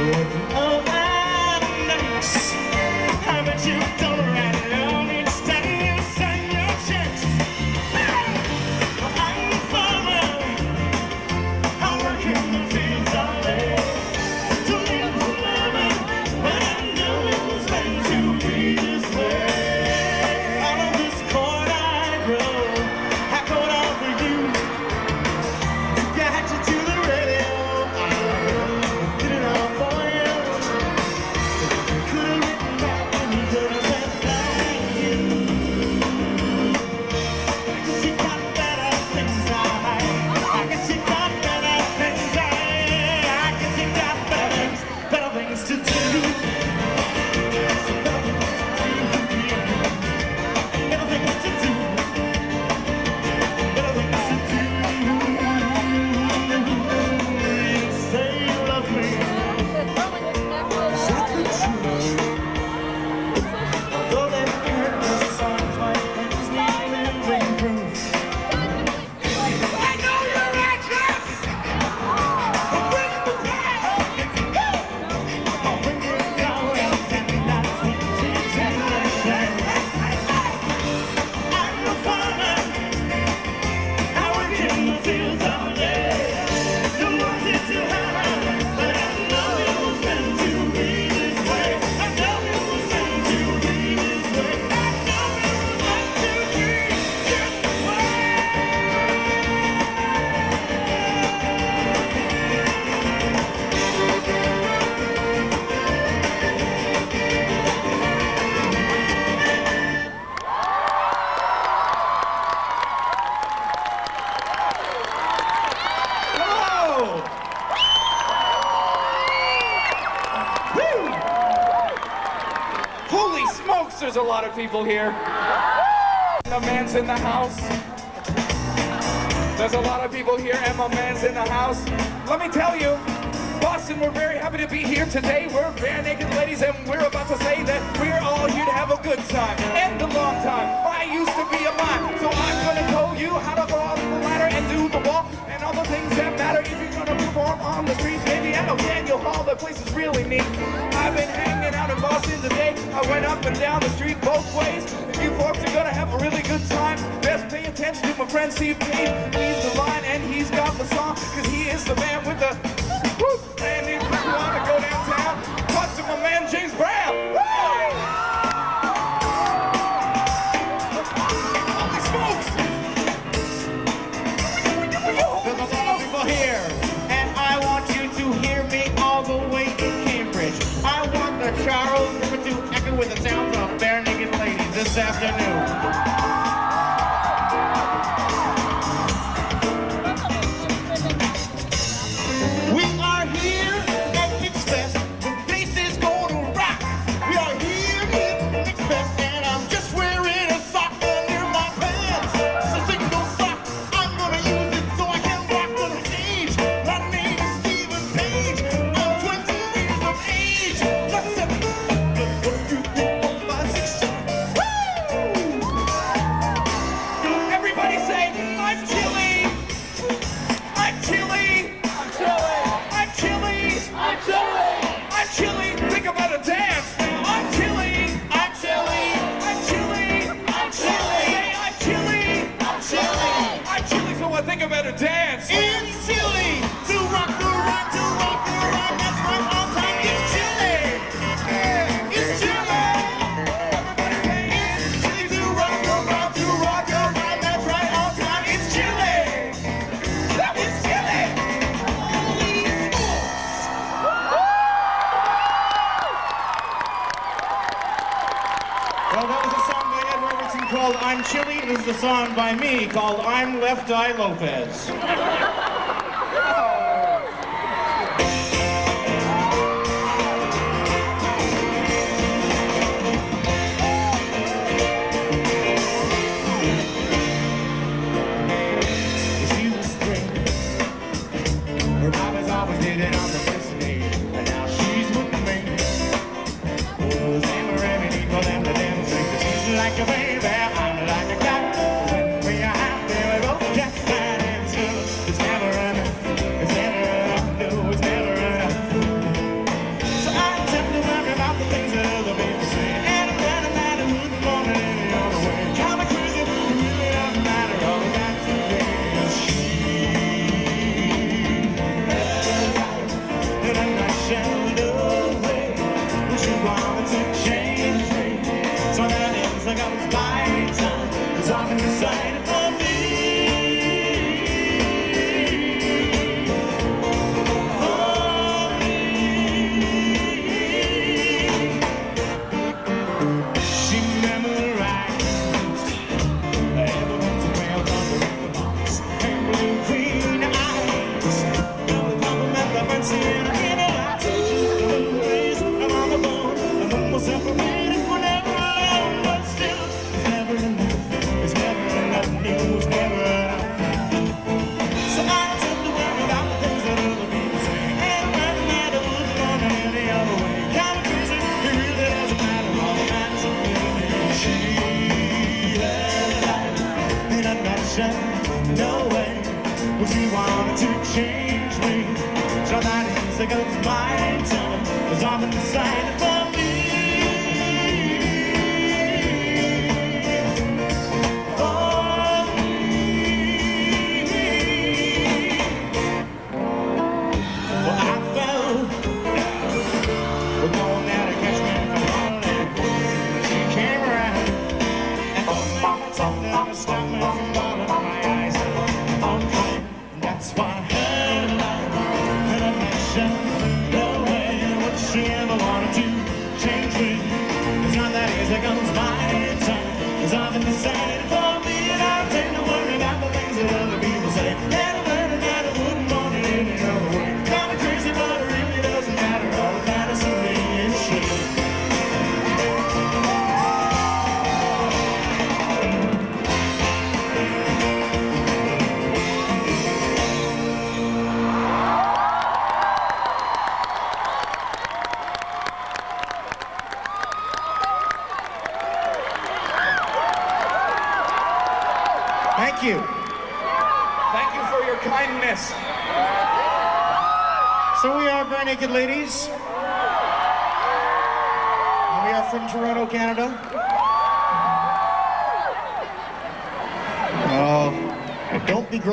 All people here. The man's in the house. There's a lot of people here, and my man's in the house. Let me tell you, Boston, we're very happy to be here today. We're Barenaked Ladies, and we're about to say that we're all here to have a good time and a long time. I used to be a mime, so I'm gonna tell you how to go up the ladder and do the walk and all the things that on the streets, I know Faneuil Hall, the place is really neat. I've been hanging out in Boston today, I went up and down the street both ways. You folks are gonna have a really good time, best pay attention to my friend Steve Page. He's the line and he's got the song, cause he is the man with the... Woo! this afternoon. called I'm Left Eye Lopez. inside. goes my time. i'm the side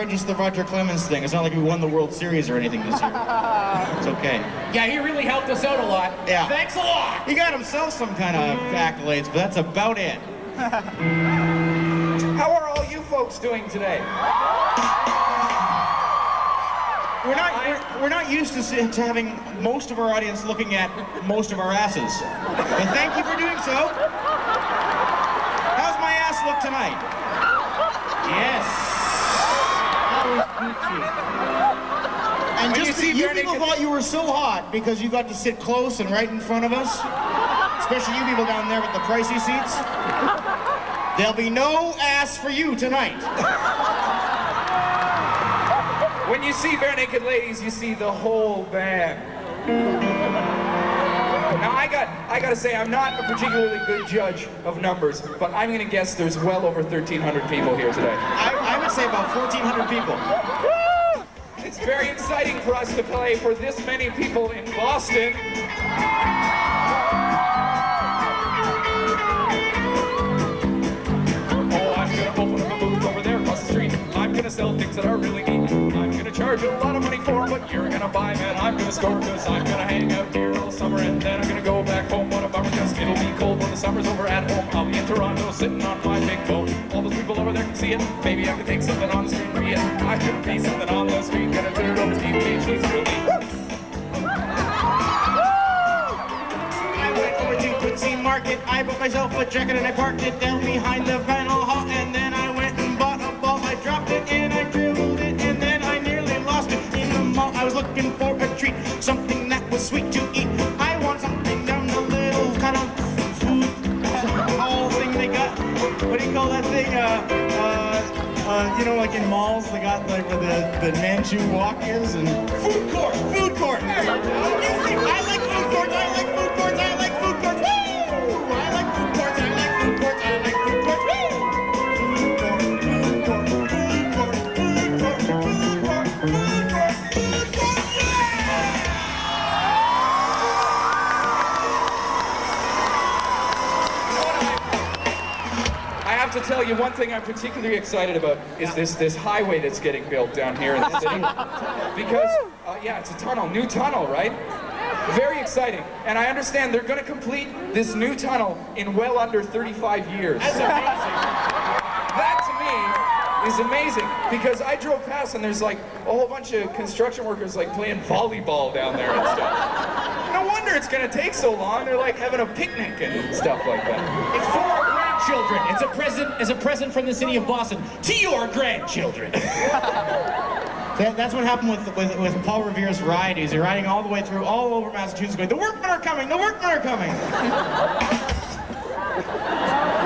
don't begrudge the Roger Clemens thing. It's not like we won the World Series or anything this year. It's okay. Yeah, he really helped us out a lot. Yeah. Thanks a lot. He got himself some kind of accolades, but that's about it. How are all you folks doing today? We're not, we're, we're not used to, to having most of our audience looking at most of our asses. But thank you for doing so. How's my ass look tonight? Yes. And When you just see you people thought you were so hot because you got to sit close and right in front of us. Especially you people down there with the pricey seats. There'll be no ass for you tonight. When you see Barenaked Ladies, you see the whole band. Now I got I gotta say I'm not a particularly good judge of numbers, but I'm gonna guess there's well over 1,300 people here today. I, I would say about 1,400 people. Very exciting for us to play for this many people in Boston. Oh, I'm gonna open up a booth over there across the street. I'm gonna sell things that are really neat. I'm gonna charge a lot of money for 'em, but you're gonna buy 'em and I'm gonna score cause I'm gonna hang out here all summer and then I'm gonna go back home. What a bummer cause it'll be cold when the summer's over at home. I'll be in Toronto sitting on my big boat. All over there can see it. Maybe I can take something on the street for you. I could be something on the street. Gonna turn it over to Steve Page. He's really I went over to Quincy Market. I bought myself a jacket and I parked it down behind the Faneuil Hall. And then I went and bought a ball. I dropped it and I dribbled it. And then I nearly lost it in the mall. I was looking for a treat, something What do you call that thing? Uh, uh, uh, you know, like in malls, they got like where the, the Manchu walk is and food court, food court. I like food courts. I like food courts. Tell you one thing I'm particularly excited about is this this highway that's getting built down here in the city. Because uh, yeah, it's a tunnel, new tunnel, right? Very exciting. And I understand they're going to complete this new tunnel in well under 35 years. That's amazing. That to me is amazing because I drove past and there's like a whole bunch of construction workers like playing volleyball down there and stuff. No wonder it's going to take so long. They're like having a picnic and stuff like that. It's for our grandchildren. It's a present. It's a present from the city of Boston to your grandchildren. That, that's what happened with, with, with Paul Revere's ride. He's riding all the way through, all over Massachusetts, going, "The workmen are coming! The workmen are coming!"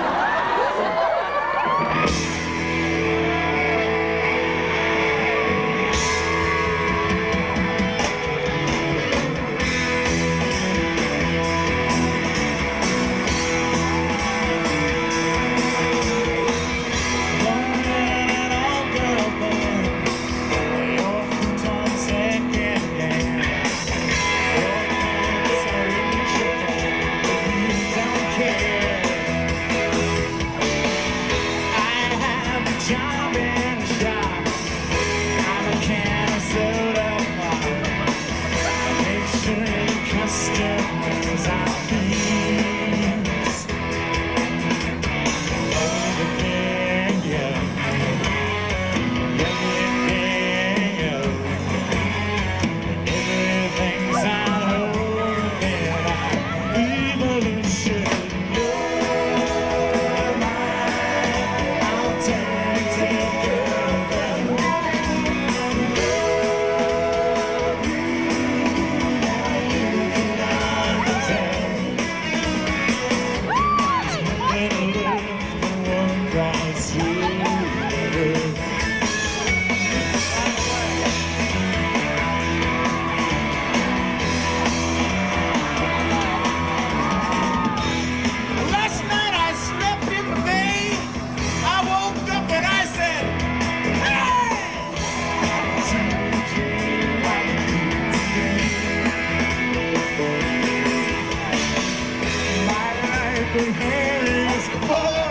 broken hands. Oh.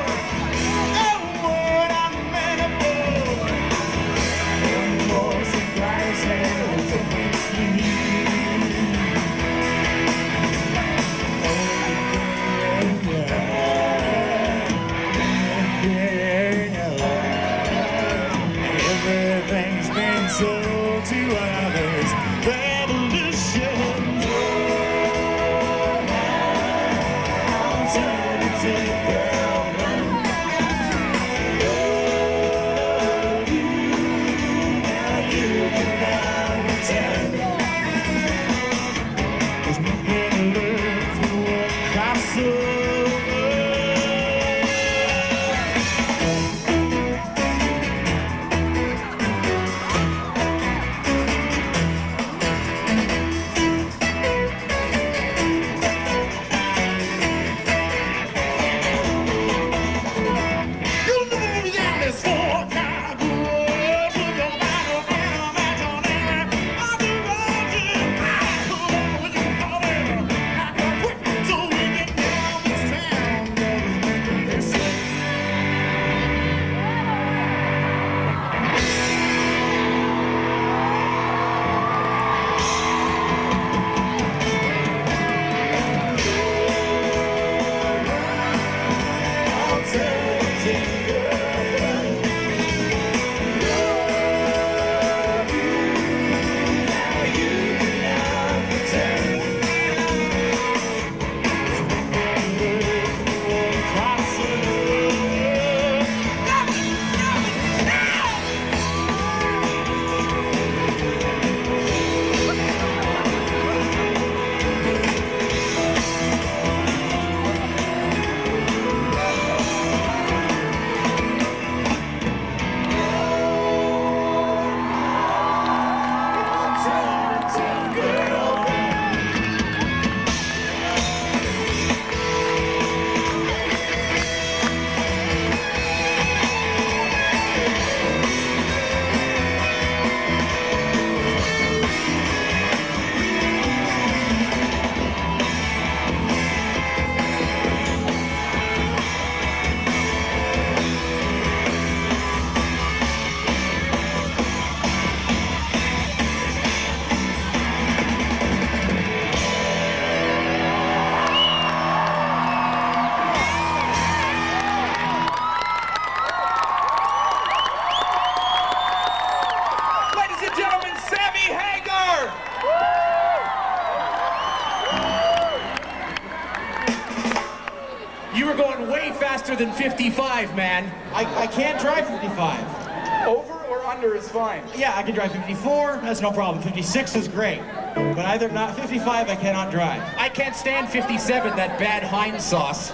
55, man. I, I can't drive 55. Over or under is fine. Yeah, I can drive 54. That's no problem. 56 is great. But either not 55, I cannot drive. I can't stand 57, that bad Heinz sauce.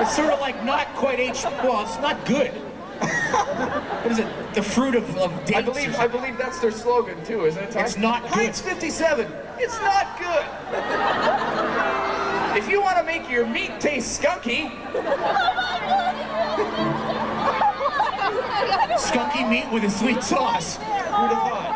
It's sort of like not quite H. Well, it's not good. what is it? The fruit of, of dates. I believe I believe that's their slogan too, isn't it? It's not good. Heinz 57. It's not good. if you want to make your meat taste skunky, meat with a sweet sauce. Who'd have thought?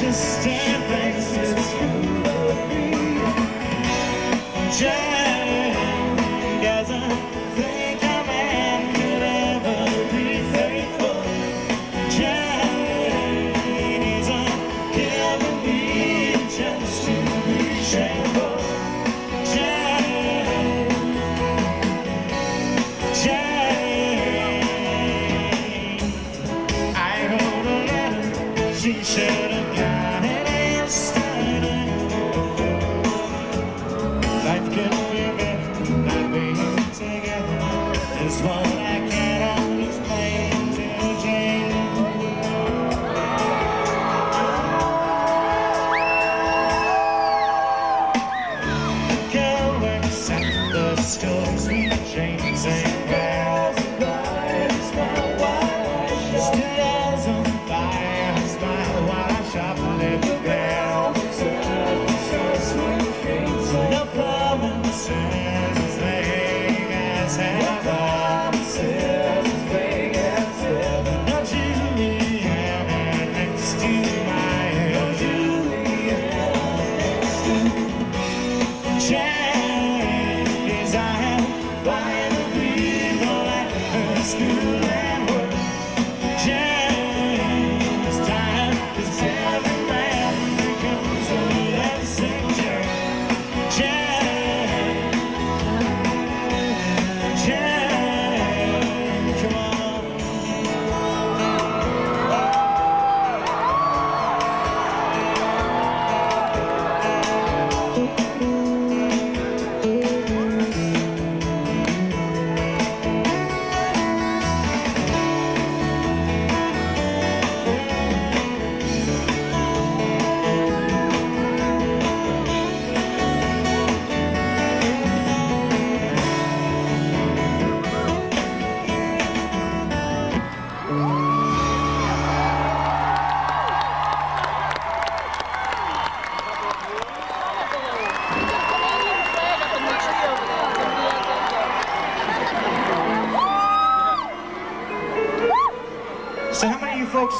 just stand.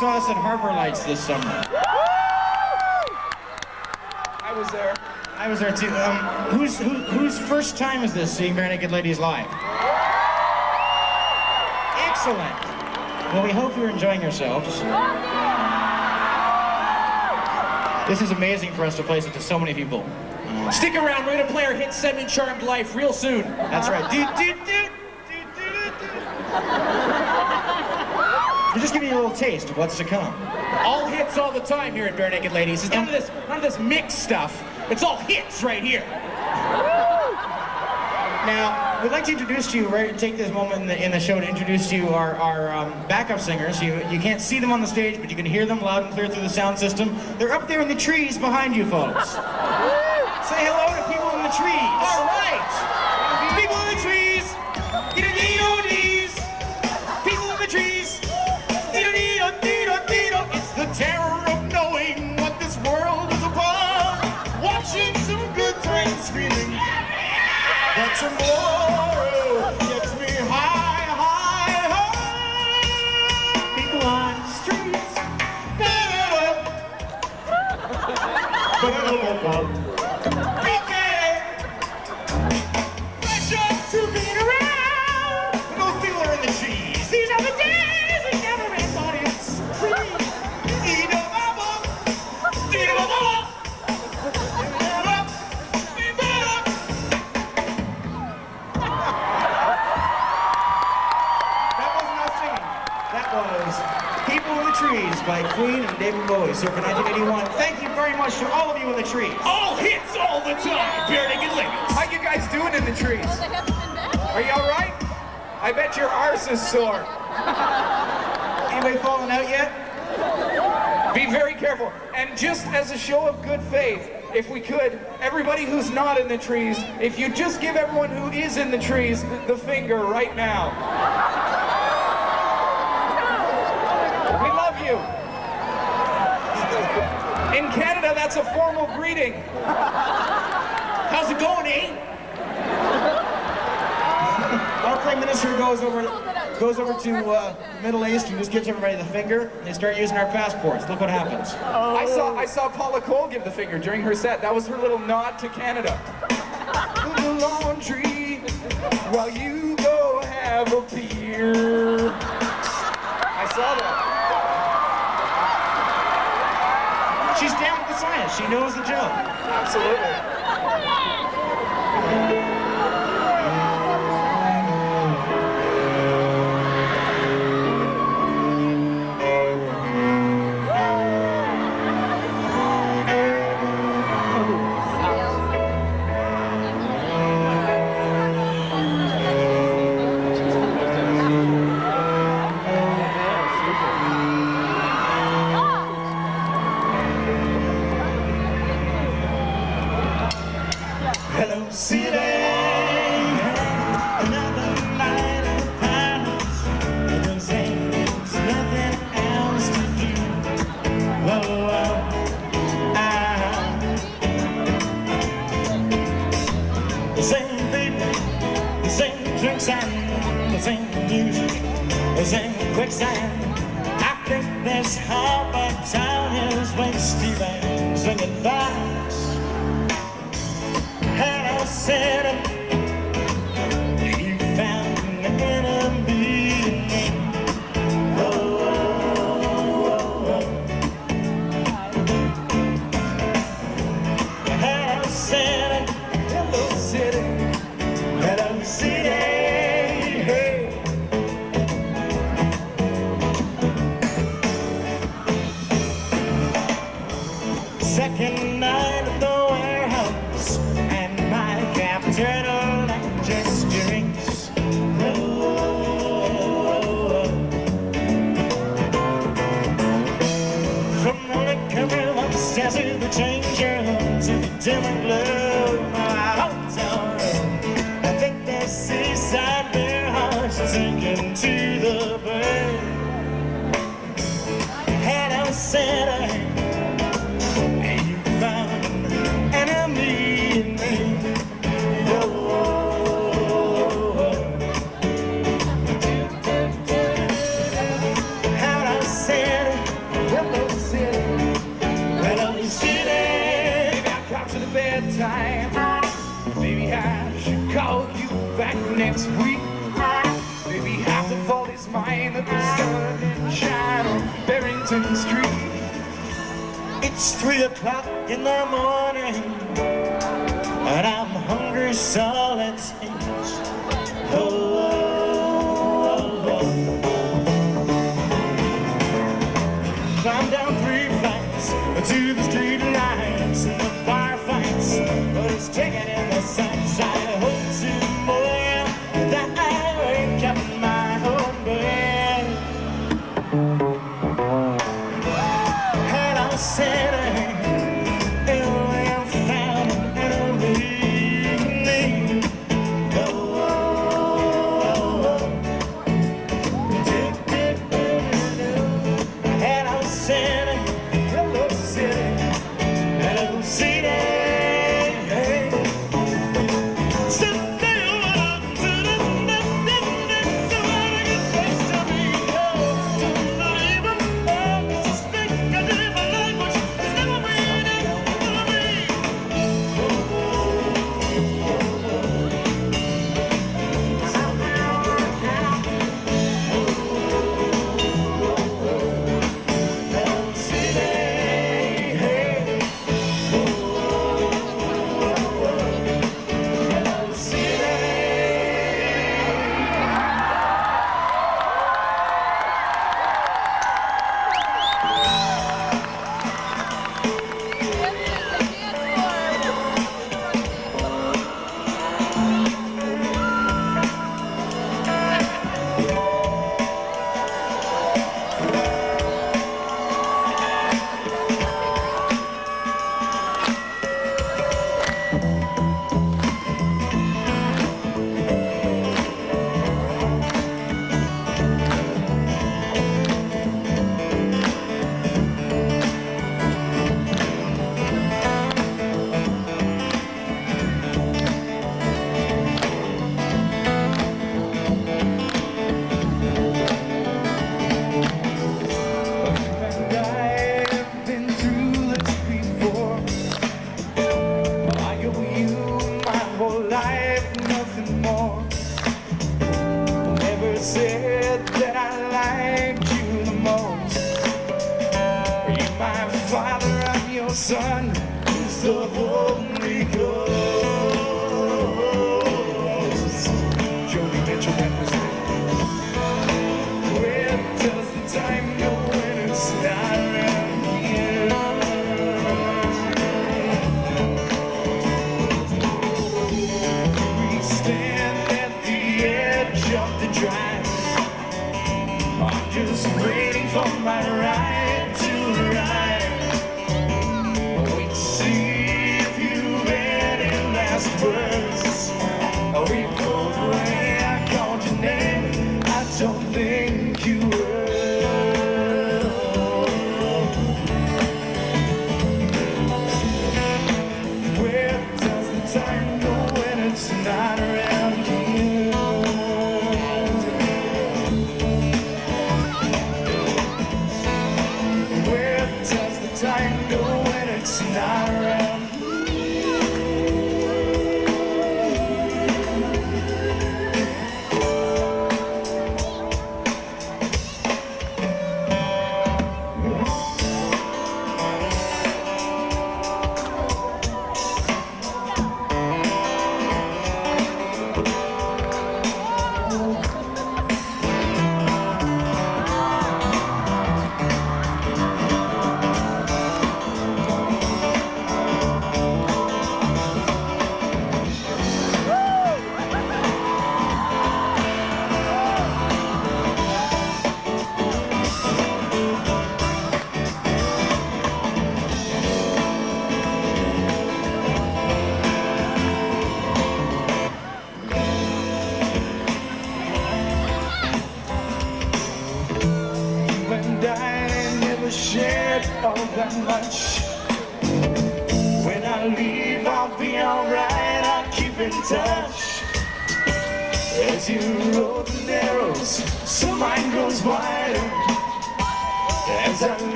Sauce at Harbor Lights this summer. I was there. I was there too. Um, who's, who, whose first time is this, seeing Barenaked Ladies live? Excellent. Well, we hope you're enjoying yourselves. This is amazing for us to play it to so many people. Stick around, we're gonna play our hit Semi-Charmed Life real soon. That's right. Do, do, do. We're just giving you a little taste of what's to come. All hits all the time here at Barenaked Ladies. It's none of this, none of this mixed stuff. It's all hits right here. Now, we'd like to introduce to you, right, take this moment in the, in the show to introduce to you our, our um, backup singers. You, you can't see them on the stage, but you can hear them loud and clear through the sound system. They're up there in the trees behind you folks. Say hello to people in the trees. All right. But tomorrow very much to all of you in the trees. All hits all the time. Barenaked Ladies. How you guys doing in the trees? Are you all right? I bet your arse is sore. Anybody falling out yet? Be very careful. And just as a show of good faith, if we could, everybody who's not in the trees, if you just give everyone who is in the trees the finger right now. We love you. In Canada, that's a formal greeting. How's it going, eh? Our prime minister goes over goes over to uh, the Middle East and just gives everybody the finger. And they start using our passports. Look what happens. I saw I saw Paula Cole give the finger during her set. That was her little nod to Canada. The laundry while you go have a beer. I saw that. She's down with the science. She knows the joke. Absolutely. It's three o'clock in the morning, and I'm hungry, son.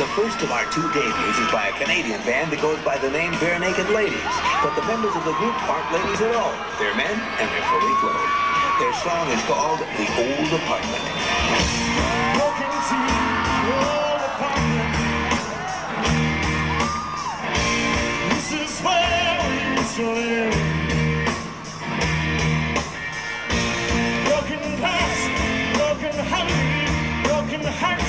The first of our two debuts is by a Canadian band that goes by the name Barenaked Ladies, but the members of the group aren't ladies at all. They're men, and they're fully clothed. Their song is called The Old Apartment.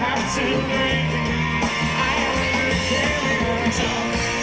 have to breathe. I am on.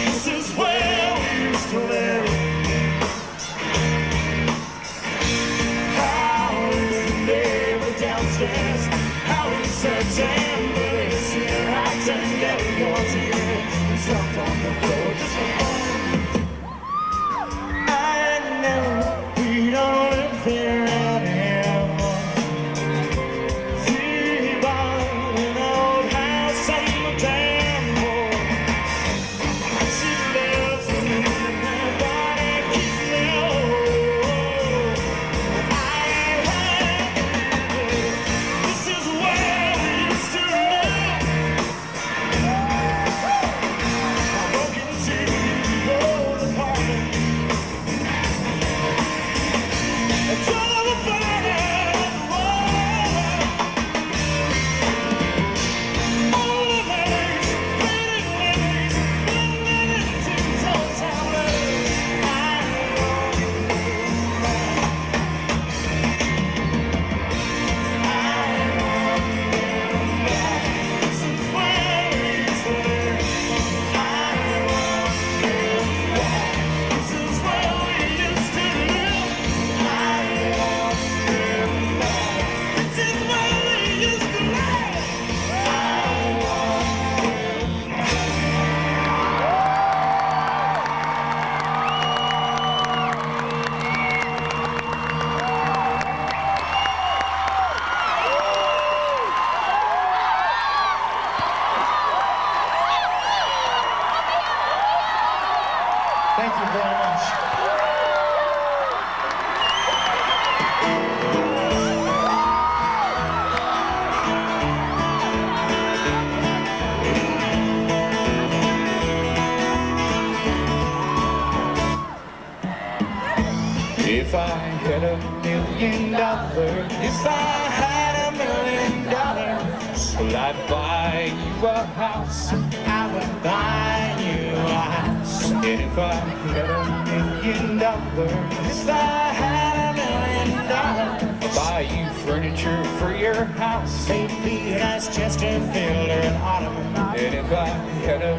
Would I buy you a house? I would buy you a house. If I had a million dollars, I had a million dollars. Buy you furniture for your house. Maybe that's Chesterfield or an ottoman. And if I had a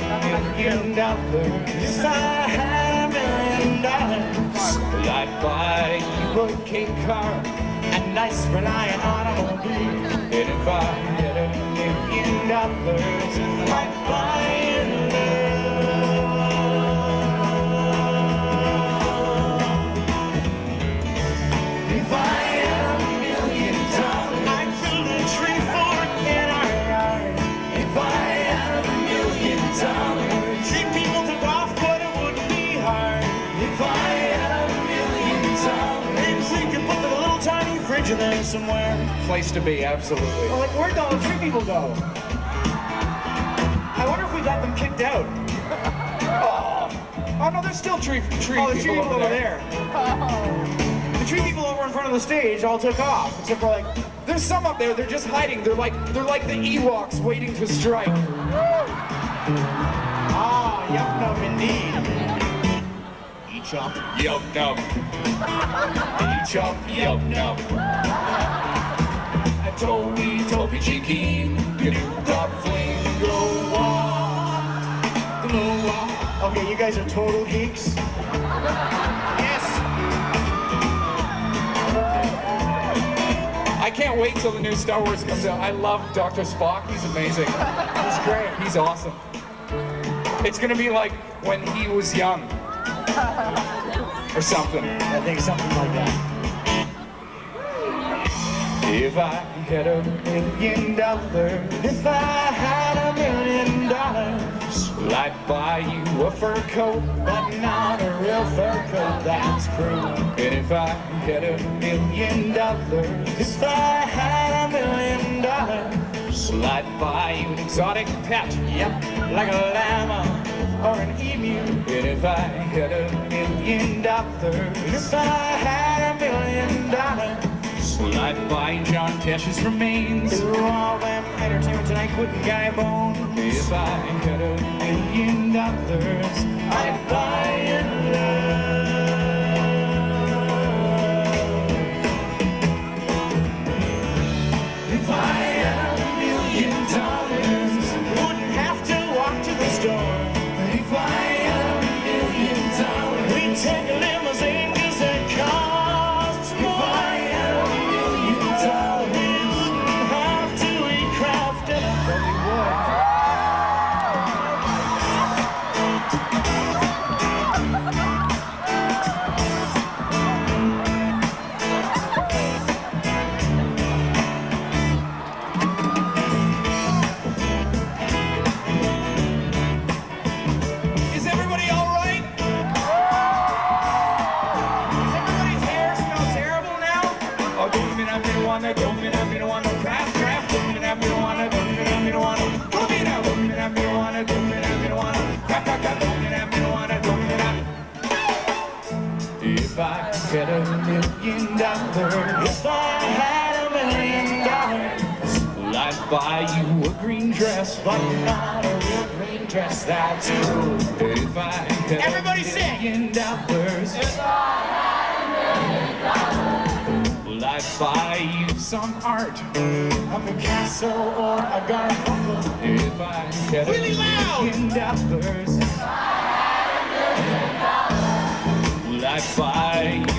million dollars, I had a million dollars, I'd buy you a king car, a nice Reliant automobile. And if I if you in there somewhere? Place to be, absolutely. Well, like, where'd all the tree people go? I wonder if we got them kicked out. Oh no, there's still tree tree Oh, the tree people people over there. The tree people over in front of the stage all took off, except for like, There's some up there. They're just hiding. They're like they're like the Ewoks waiting to strike. ah, yup, num indeed. Up. Yup, nub. Each up, yup, nub. I told me, told me, cheeky, you top flame, go on, go on. Okay, you guys are total geeks. Yes. I can't wait till the new Star Wars comes out. I love Dr. Spock. He's amazing. He's great. He's awesome. It's gonna be like when he was young. Or something. I think something like that. If I had a million dollars, If I had a million dollars, I'd buy you a fur coat. but not a real fur coat, that's cruel. And if I had a million dollars, If I had a million dollars, I'd buy you an exotic pet. yep, like a llama or an emu. And if I had a million dollars, If I had a million dollars, I'd buy John Tesh's remains. through all them entertainment tonight, quitting guy bones. If I had a million dollars, I'd buy you love. if I that's true. If I had Everybody a sing. million dollars, well, I'd buy you some art. A Picasso or a Garfunkel. If I had Really a loud. million dollars, I'd buy you a monkey.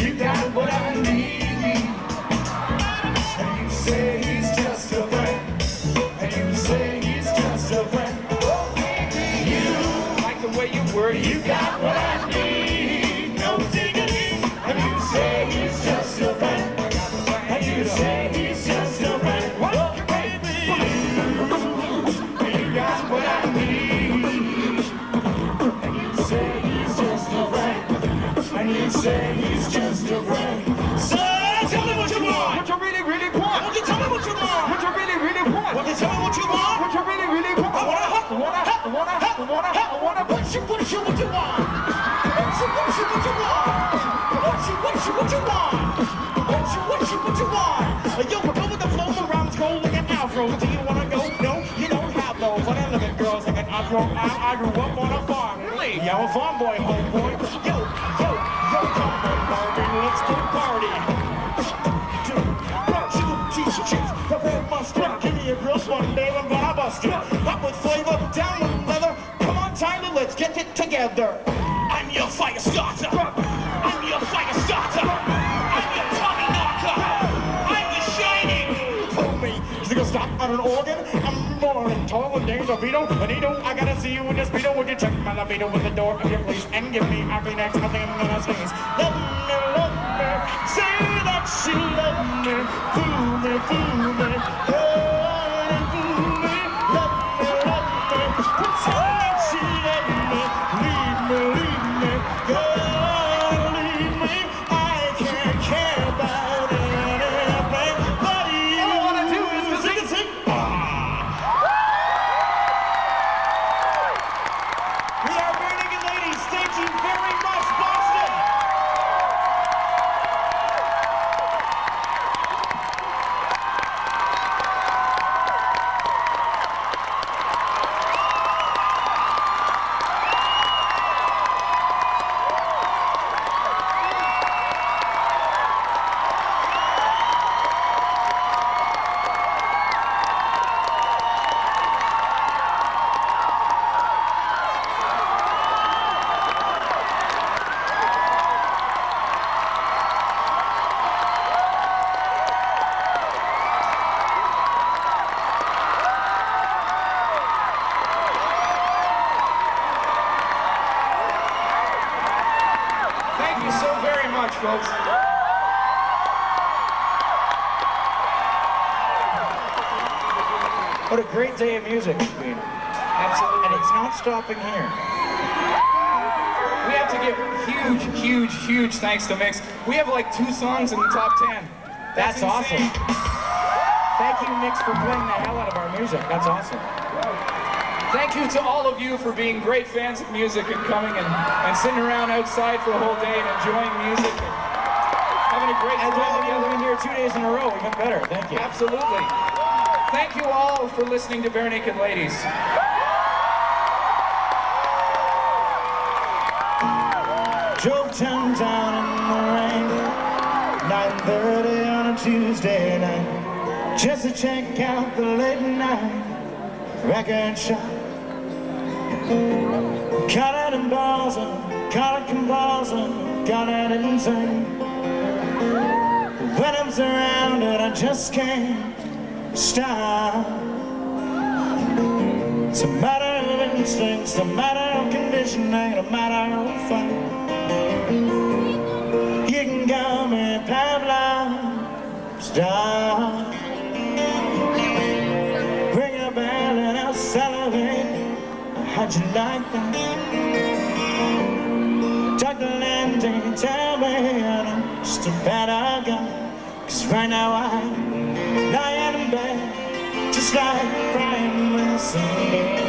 You got what I need. What you, what you, you want. What you, what you, what you want. What you, what you, what you want. What you, what you, what you want. Yo, we're going with the flow around, go like an afro. Do you wanna go? No, you don't have those. When I look at girls like an afro, I, I grew up on a farm. Really? Yeah, I'm a farm boy, homeboy. Yo, yo, yo, come on, Barbie, let's go party. Give me a grill one day, I'm gonna bust you. Up with flavor, down with let's get it together. I'm your fire starter. I'm your fire starter. I'm your Tommy knocker. I'm the shining. Pull me. Is it gonna stop on an organ? I'm and tall and dangerous. Vito, Benito, I gotta see you in this speedo. Would you check my libido with the door of your place and give me happy next nothing in the sneeze? Love me, love me. Say that she loved me. Fool me, fool me. Stopping here. We have to give huge, huge, huge thanks to Mix. We have like two songs in the top 10. That's awesome. Thank you, Mix, for playing the hell out of our music. That's awesome. Thank you to all of you for being great fans of music and coming and, and sitting around outside for the whole day and enjoying music and having a great And time all of you together. have been here two days in a row, even better. Thank you. Absolutely. Thank you all for listening to Barenaked Ladies. Drove downtown in the rain, 9.30 on a Tuesday night, just to check out the late night record shop. Caught it in Boston, caught it convulsing, got it insane. When I'm surrounded, I just can't stop. It's a matter of instinct, it's a matter of conditioning, a matter of fight. You Gummy pipeline star. Bring a bell and I'll celebrate How'd you like that? Tuck the landing, tell me I'm just a better guy Cause right now I'm lying in bed Just like crying Brian Wilson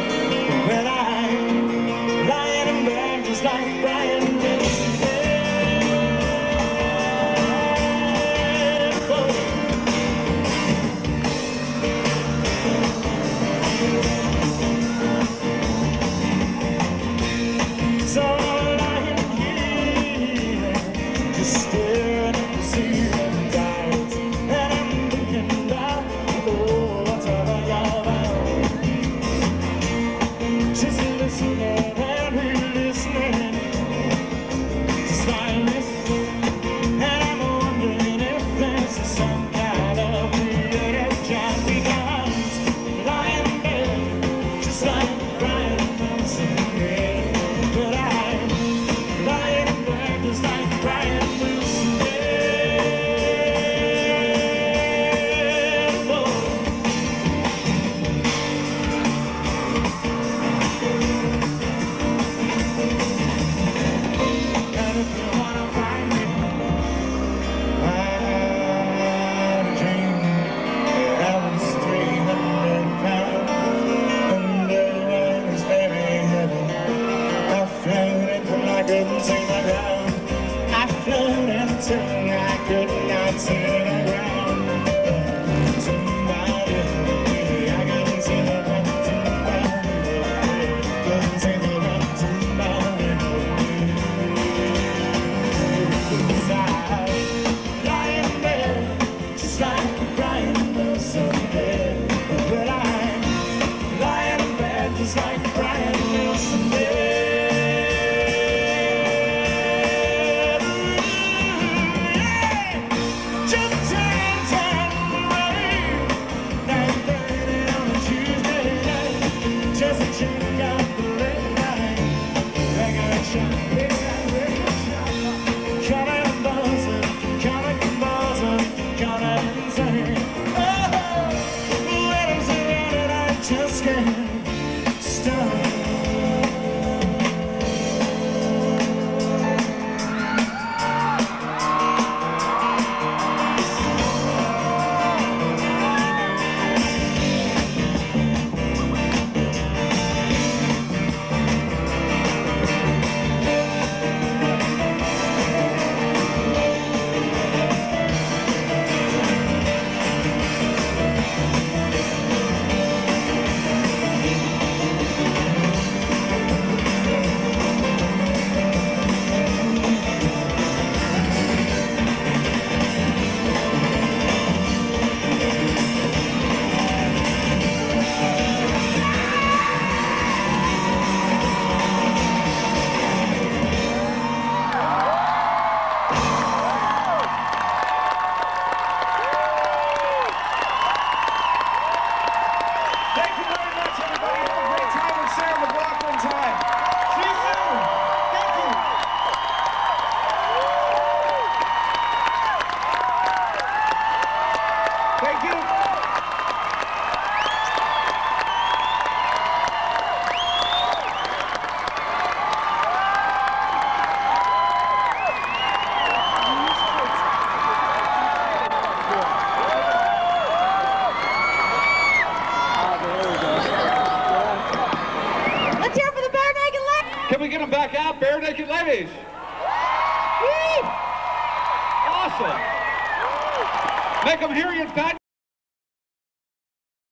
Amen.